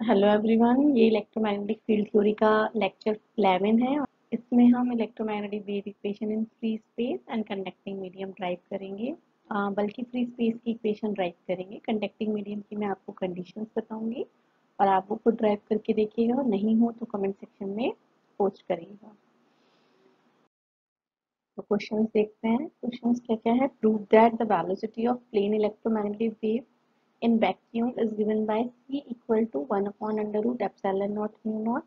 Hello everyone ये electromagnetic field theory का lecture 11 है इसमें हम electromagnetic wave equation in free space and conducting medium drive करेंगे। बल्कि फ्री स्पेस की इक्वेशन ड्राइव करेंगे। कंडक्टिंग मीडियम की मैं आपको कंडीशंस बताऊँगी और आप वो खुद ड्राइव करके देखिएगा और नहीं हो तो कमेंट सेक्शन में पोस्ट करिएगा। तो क्वेश्चन देखते हैं। क्वेश्चन क्या क्या है? Prove that the velocity of plane electromagnetic wave in vacuum is given by c equal to 1 upon under root epsilon naught mu naught.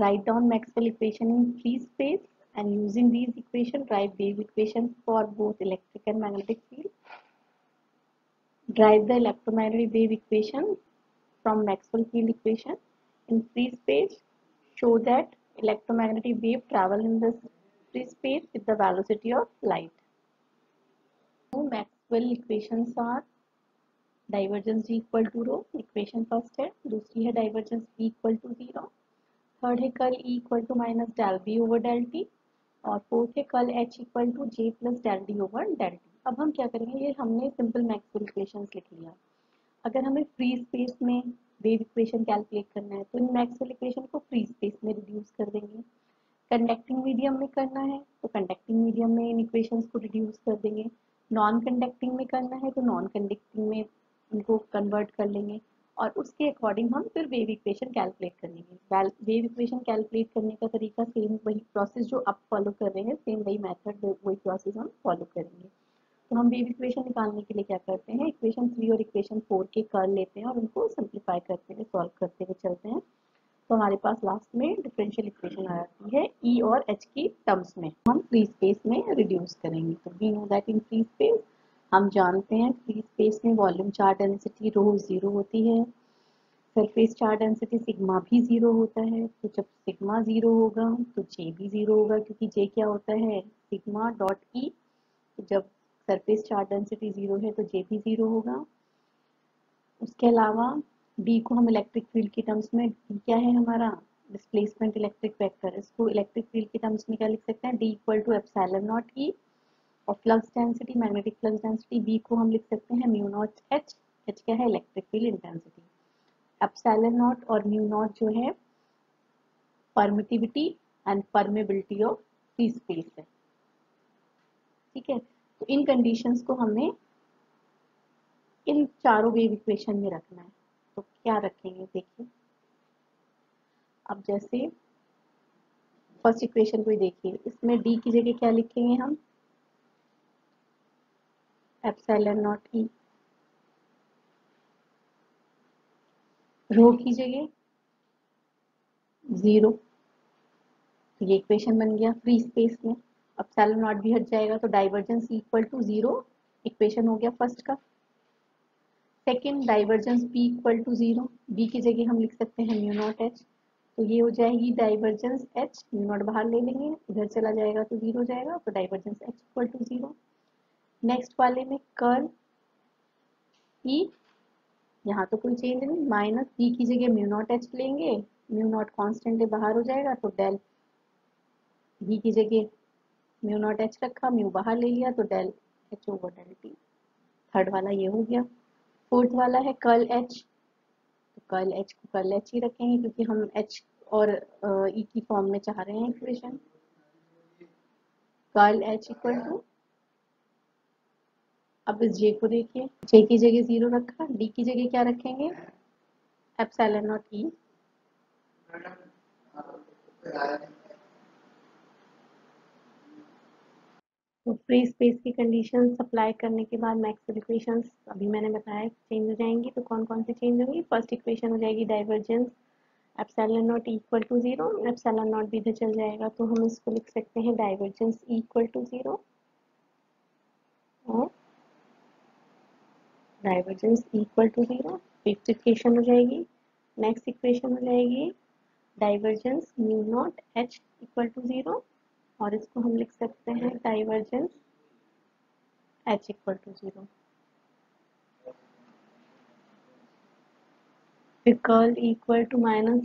Write down Maxwell equation in free space and using these equation drive wave equations for both electric and magnetic field. Drive the electromagnetic wave equation from Maxwell field equation in free space. Show that electromagnetic wave travel in the free space with the velocity of light. Two Maxwell equations are divergence D equal to rho, equation first है, दूसरी है divergence B equal to zero, third है curl E equal to minus del B over del t और fourth है curl H equal to J plus del D over del t अब हम क्या करेंगे, ये हमने सिंपल मैक्सवेल इक्वेशन लिख लिया। अगर हमें फ्री स्पेस में वेव इक्वेशन कैलकुलेट करना है तो इन मैक्सवेल इक्वेशन को फ्री स्पेस में रिड्यूस कर देंगे। कंडक्टिंग मीडियम में करना है तो कंडक्टिंग मीडियम में इन इक्वेशंस को रिड्यूस कर देंगे। नॉन कंडक्टिंग में करना है तो नॉन कंडक्टिंग में उनको कन्वर्ट कर लेंगे और उसके अकॉर्डिंग हम फिर वेव इक्वेशन कैलकुलेट कर लेंगे वेव इक्वेशन कैलकुलेट करने का तरीका सेम वही प्रोसेस जो आप फॉलो कर रहे हैं सेम वही मेथड वही प्रोसेस हम फॉलो करेंगे। तो हम वेव इक्वेशन निकालने के लिए क्या करते हैं इक्वेशन थ्री और इक्वेशन फोर के कर लेते हैं और उनको सिंप्लीफाई करते हुए सॉल्व करते हुए चलते हैं। तो हमारे पास लास्ट में डिफरेंशियल इक्वेशन आ जाती है ई e और एच की टर्म्स में। हम फ्री स्पेस में रिड्यूस करेंगे। तो we know that in free space हम जानते हैं फ्री स्पेस में volume charge density rho zero होती है। सरफेस चार्ज डेंसिटी सिग्मा भी ज़ीरो होता है। तो जब सिग्मा ज़ीरो होगा तो जे भी ज़ीरो होगा, क्योंकि जे क्या होता है? सिग्मा डॉट ई तो जब सरफेस चार्ज डेंसिटी ज़ीरो है तो जे भी ज़ीरो होगा। उसके अलावा डी को हम इलेक्ट्रिक फ़ील्ड की टर्म्स में डी क्या है हमारा? डिस्प्लेसमेंट इलेक्ट्रिक वेक्टर इसको इलेक्ट्रिक फ़ील्ड की टर्म्स में क्या लिख सकते हैं? D equal to epsilon naught E और flux density, magnetic flux density B को हम लिख सकते हैं म्यू नॉट एच एच क्या है? Electric field intensity epsilon naught और म्यू नॉट जो है permittivity and permeability of free space है। ठीक है? तो इन कंडीशंस को हमें इन चारों वेव इक्वेशन में रखना है। तो क्या रखेंगे? देखिए। अब जैसे फ़र्स्ट इक्वेशन को देखिए। इसमें डी की जगह क्या लिखेंगे हम? एप्सिलॉन नॉट ई रो की जगह ज़ीरो तो ये इक्वेशन बन गया फ्री स्पेस में। अब सेलन नॉट भी हट जाएगा तो divergence equal to zero equation हो गया फ़र्स्ट का। Second divergence B equal to zero B की जगह हम लिख सकते हैं म्यू नॉट एच तो ये हो जाएगी डाइवर्जेंस एच म्यू नॉट बाहर ले लेंगे। इधर चला जाएगा तो ज़ीरो जाएगा। तो divergence H equal to zero next वाले में कर्ल ई यहाँ तो कोई चेंज नहीं माइनस बी की जगह म्यू नॉट एच लेंगे म्यू नॉट कॉन्स्टेंट बाहर हो जाएगा तो डेल बी की जगह म्यू नॉट एच रखा म्यू बाहर ले लिया तो del H over del T third वाला ये हो गया। फोर्थ वाला है कर्ल एच तो कर्ल एच को कर्ल एच ही रखेंगे, क्योंकि हम एच और ई की फॉर्म में चाह रहे हैं equation curl H equal to अब इस जे को देखिए। जे की जगह ज़ीरो रखा। डी की जगह क्या रखेंगे? एप्सिलॉन नॉट ई तो फ्री स्पेस की कंडीशन अप्लाई करने के बाद मैक्स इक्वेशंस अभी मैंने बताया चेंज हो जाएँगी। तो कौन कौन सी चेंज होंगी? फ़र्स्ट इक्वेशन हो जाएगी divergence epsilon naught equal to zero epsilon naught भी इधर चल जाएगा। तो हम इसको लिख सकते हैं डाइवर्जेंस इक्वल टू ज़ीरो और divergence equal to zero fifth equation हो जाएगी नेक्स्ट इक्वेशन हो जाएगी divergence mu naught H equal to zero और इसको हम लिख सकते हैं divergence H equal to zero curl equal to minus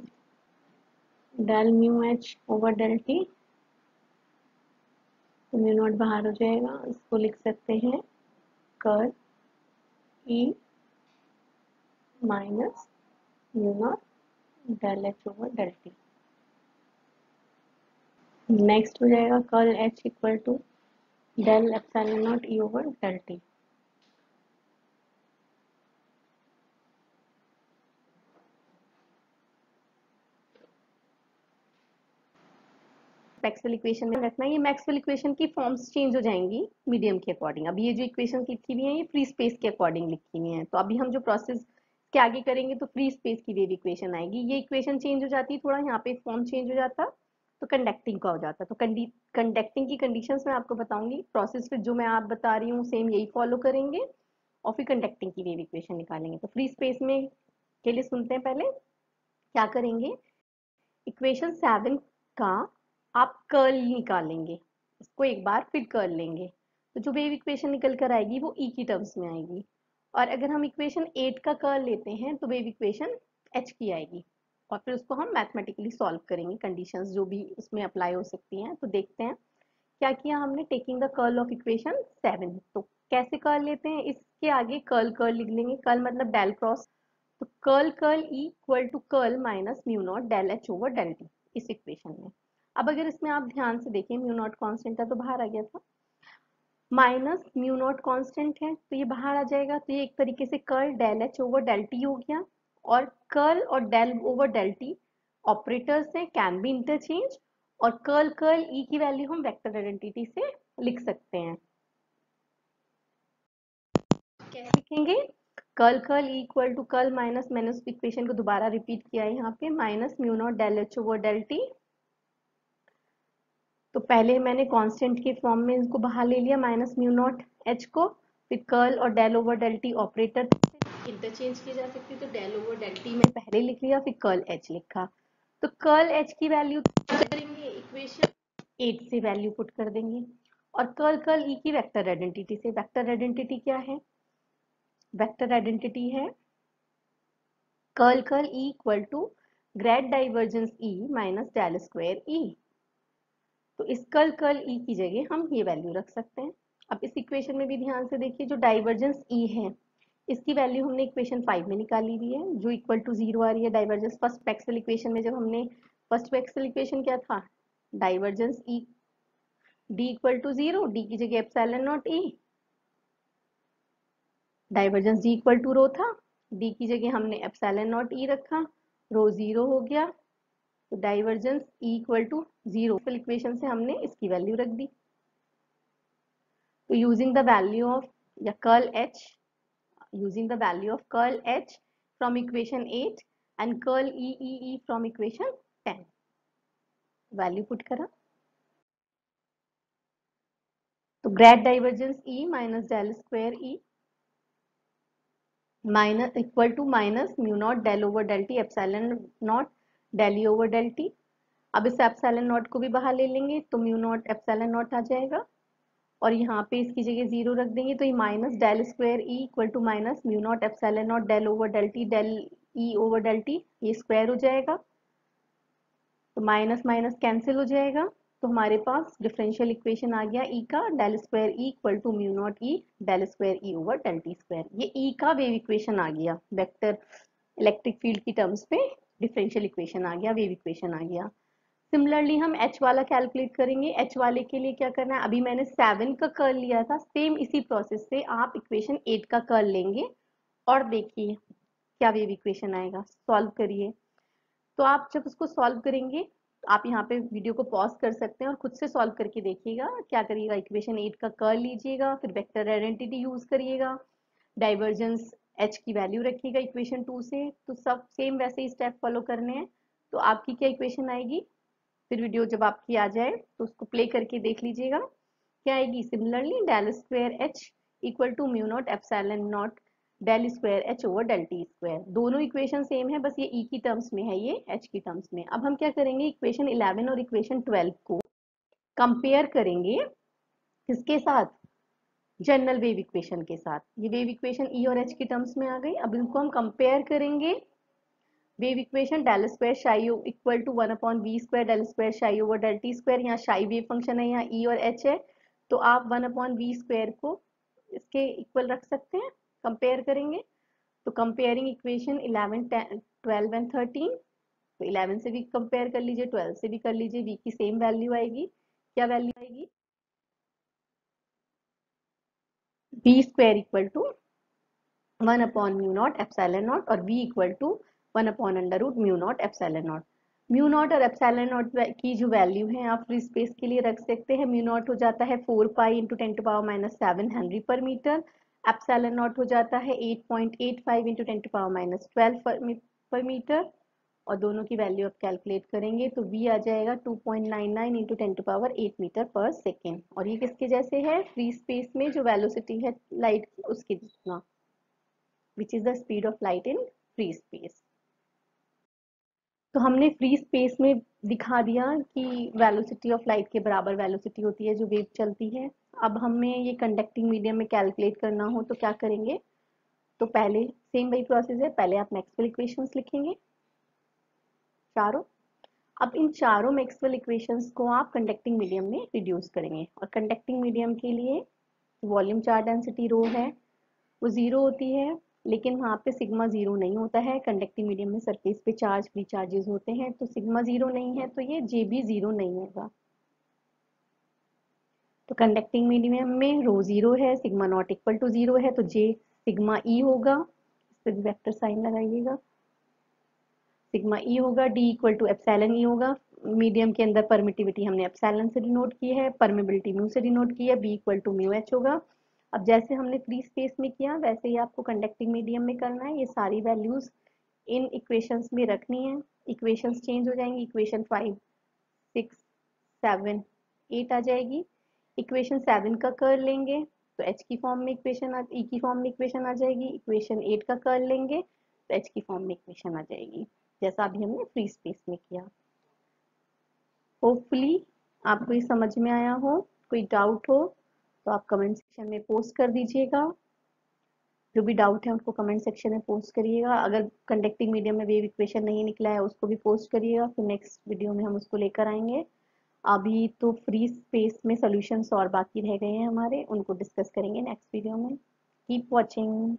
del mu H over del T तो म्यू नॉट बाहर हो जाएगा, इसको लिख सकते हैं curl E minus mu naught del H over del T. Next हो जाएगा curl H equal to del epsilon naught E over del T Maxwell equation में रखना ये मैक्सवेल इक्वेशन की फॉर्म्स चेंज हो जाएँगी मीडियम के अकॉर्डिंग अभी ये जो इक्वेशन लिखी हुई है, ये फ्री स्पेस के अकॉर्डिंग लिखी हुई है। तो अभी हम जो प्रोसेस के आगे करेंगे तो फ्री स्पेस की वेव इक्वेशन आएगी। ये इक्वेशन चेंज हो जाती है थोड़ा, यहाँ पे फॉर्म चेंज हो जाता तो कंडक्टिंग का हो जाता। तो कंडक्टिंग की कंडीशन में आपको बताऊँगी। प्रोसेस फिर जो मैं आप बता रही हूँ सेम यही फॉलो करेंगे और फिर कंडक्टिंग की वेव इक्वेशन निकालेंगे। तो फ्री स्पेस में के लिए सुनते हैं पहले। क्या करेंगे? इक्वेशन सेवन का आप कर्ल निकालेंगे। इसको एक बार फिर कर लेंगे। तो जो वेव इक्वेशन निकल कर आएगी, वो ई e की टर्म्स में आएगी। और अगर हम इक्वेशन एट का कर्ल लेते हैं तो वेव इक्वेशन एच की आएगी। और फिर उसको हम मैथमेटिकली सॉल्व करेंगे। कंडीशंस जो भी उसमें अप्लाई हो सकती हैं तो देखते हैं क्या किया हमने taking the curl of equation seven तो कैसे कर्ल लेते हैं? इसके आगे कर्ल कर्ल लिख लेंगे। कर्ल मतलब डेल क्रॉस तो curl curl equal to curl minus mu naught del H over del T इस इक्वेशन में। अब अगर इसमें आप ध्यान से देखें म्यू नॉट कॉन्स्टेंट था तो बाहर आ गया था। माइनस म्यू नॉट कॉन्स्टेंट है तो ये बाहर आ जाएगा तो ये एक तरीके से curl del H over del T हो गया। और कर्ल और del over del T operators हैं कैन बी इंटरचेंज और कर्ल कर्ल ई की वैल्यू हम वेक्टर आइडेंटिटी से लिख सकते हैं। कैसे लिखेंगे? Curl curl equal to curl minus मैंने उस इक्वेशन को दोबारा रिपीट किया है यहाँ पे। Minus mu naught del H over del T तो पहले मैंने कांस्टेंट के फॉर्म में इसको बाहर ले लिया माइनस म्यू नॉट एच को, फिर कर्ल और del over del T operator interchange की जा सकती तो डेल ओवर डेल टी में पहले लिख लिया, फिर कर्ल एच लिखा। तो कर्ल एच की वैल्यू करेंगे? इक्वेशन एट से वैल्यू पुट कर देंगे। और कर्ल कर्ल ई की वेक्टर आइडेंटिटी से। वेक्टर आइडेंटिटी क्या है? वेक्टर आइडेंटिटी है curl curl E equal to grad divergence E minus del square E तो इस कल कल ई की जगह हम ये वैल्यू रख सकते हैं। अब इस इक्वेशन में भी ध्यान से देखिए, जो डाइवर्जेंस ई है, इसकी वैल्यू हमने इक्वेशन फाइव में निकाली हुई है, जो इक्वल टू ज़ीरो आ रही है। डाइवर्जेंस फ़र्स्ट पैक्सल इक्वेशन में जब हमने फ़र्स्ट पैक्सल इक्वेशन क्या था divergence E D equal to zero D की जगह epsilon naught E divergence D equal to rho था डी की जगह हमने एप्सिलॉन नॉट ई रखा रो ज़ीरो हो गया तो divergence equal to zero equation से हमने इसकी वैल्यू रख दी। तो यूजिंग द वैल्यू ऑफ़ या curl H using the value of curl H from equation eight and curl E from equation ten value put करा। तो grad divergence E minus del square E minus equal to minus mu naught del over del T epsilon naught del E over del T अब इस epsilon not को भी बाहर ले लेंगे तो म्यू नॉट एप्सैलन नॉट आ जाएगा। और यहाँ पे इसकी जगह ज़ीरो रख देंगे तो ये minus del square E equal to minus mu naught epsilon naught del over del T del E over del T ये स्क्वायर हो जाएगा। तो माइनस माइनस कैंसिल हो जाएगा। तो हमारे पास डिफरेंशियल इक्वेशन आ गया ई e का del square E equal to mu naught E del square E over del T square ये ई e का वेव इक्वेशन आ गया। वेक्टर इलेक्ट्रिक फ़ील्ड की टर्म्स पे डिफरेंशियल इक्वेशन आ गया वेव इक्वेशन आ गया। सिमिलरली हम एच वाला कैलकुलेट करेंगे। एच वाले के लिए क्या करना है? अभी मैंने सेवन का कर लिया था। सेम इसी प्रोसेस से आप इक्वेशन एट का कर लेंगे। और देखिए, क्या वेव इक्वेशन आएगा? सॉल्व करिए। तो आप जब उसको सॉल्व करेंगे आप यहाँ पे वीडियो को पॉज कर सकते हैं और खुद से सॉल्व करके देखिएगा। क्या करिएगा? इक्वेशन एट का कर लीजिएगा। फिर वेक्टर आइडेंटिटी यूज़ करिएगा। डाइवर्जेंस एच की वैल्यू रखिएगा इक्वेशन टू से तो सब सेम वैसे ही स्टेप फॉलो करने हैं। तो आपकी क्या इक्वेशन आएगी? फिर वीडियो जब आपकी आ जाए तो उसको प्ले करके देख लीजिएगा। क्या आएगी? Similarly del square H equal to mu naught epsilon naught del square H over del T square दोनों इक्वेशन सेम है, बस ये ई e की टर्म्स में है, ये एच की टर्म्स में। अब हम क्या करेंगे? इक्वेशन 11 और इक्वेशन 12 को कंपेयर करेंगे। किसके साथ? जनरल वेव इक्वेशन के साथ। ये वेव इक्वेशन ई और एच की टर्म्स में आ गई। अब इनको हम कंपेयर करेंगे। Wave equation del square psi equal to one upon V square del square psi over del T square यहाँ शाई वेव फ़ंक्शन है, यहाँ ई e और एच है। तो आप वन अपॉन वी स्क्वायर को इसके इक्वल रख सकते हैं। कंपेयर करेंगे। तो कंपेयरिंग इक्वेशन 11 12 एंड 13 तो 11 से भी कंपेयर कर लीजिए 12 से भी कर लीजिए। वी की सेम वैल्यू आएगी। क्या वैल्यू आएगी? V square equal to one upon mu naught epsilon naught और v equal to one upon under root mu naught epsilon naught mu naught और एप्साइलन नॉट की जो वैल्यू है, आप फ्री स्पेस के लिए रख सकते हैं। म्यू नॉट हो जाता है four pi into ten to power minus seven henry पर मीटर एप्साइलन नॉट हो जाता है eight point eight five into ten to power minus twelve पर मीटर और दोनों की वैल्यू आप कैलकुलेट करेंगे तो v आ जाएगा 2.99 point nine nine into ten to power eight metre पर सेकेंड और ये किसके जैसे है? फ्री स्पेस में जो वेलोसिटी है लाइट की उसके जितना which is the speed of light in free space तो हमने फ्री स्पेस में दिखा दिया कि वेलोसिटी ऑफ़ लाइट के बराबर वेलोसिटी होती है जो वेव चलती है। अब हमें ये कंडक्टिंग मीडियम में कैलकुलेट करना हो तो क्या करेंगे? तो पहले सेम वही प्रोसेस है, पहले आप मैक्सवेल इक्वेशंस लिखेंगे। चारों। अब इन चारों मैक्सवेल इक्वेशंस को आप कंडक्टिंग मीडियम में रिड्यूस करेंगे। और कंडक्टिंग मीडियम के लिए वॉल्यूम चार्ज डेंसिटी रो है, वो ज़ीरो होती है, लेकिन वहाँ पे सिग्मा ज़ीरो नहीं होता है। कंडक्टिंग मीडियम में सरफेस पे चार्ज फ्री चार्जेस होते हैं तो सिग्मा ज़ीरो नहीं है तो ये जे भी ज़ीरो नहीं होगा। तो कंडक्टिंग मीडियम में रो ज़ीरो है sigma not equal to zero है तो जे सिग्मा ई होगा। इस पर वेक्टर साइन लगाइएगा। सिग्मा ई होगा D equal to epsilon E होगा। मीडियम के अंदर परमिटिविटी हमने एप्सैलन से डिनोट की है परमिबिलिटी म्यू से डिनोट की है B equal to mu H होगा। अब जैसे हमने फ्री स्पेस में किया, वैसे ही आपको कंडक्टिंग मीडियम में करना है। ये सारी वैल्यूज़ इन इक्वेशंस में रखनी है। इक्वेशंस चेंज हो जाएँगी। Equation five six seven eight आ जाएगी। इक्वेशन सेवन का कर लेंगे तो एच की फॉर्म में इक्वेशन ई की फॉर्म में इक्वेशन आ जाएगी। इक्वेशन एट का कर लेंगे तो एच की फॉर्म में इक्वेशन आ जाएगी। जैसा अभी हमने फ्री स्पेस में किया। होपफुली आपको ये समझ में आया हो, कोई डाउट हो तो आप कमेंट सेक्शन में पोस्ट कर दीजिएगा। जो भी डाउट है उसको कमेंट सेक्शन में पोस्ट करिएगा। अगर कंडक्टिंग मीडियम में वेव इक्वेशन नहीं निकला है, उसको भी पोस्ट करिएगा। फिर नेक्स्ट वीडियो में हम उसको लेकर आएँगे। अभी तो फ्री स्पेस में सोल्यूशंस और बाकी रह गए हैं हमारे, उनको डिस्कस करेंगे नेक्स्ट वीडियो में। Keep watching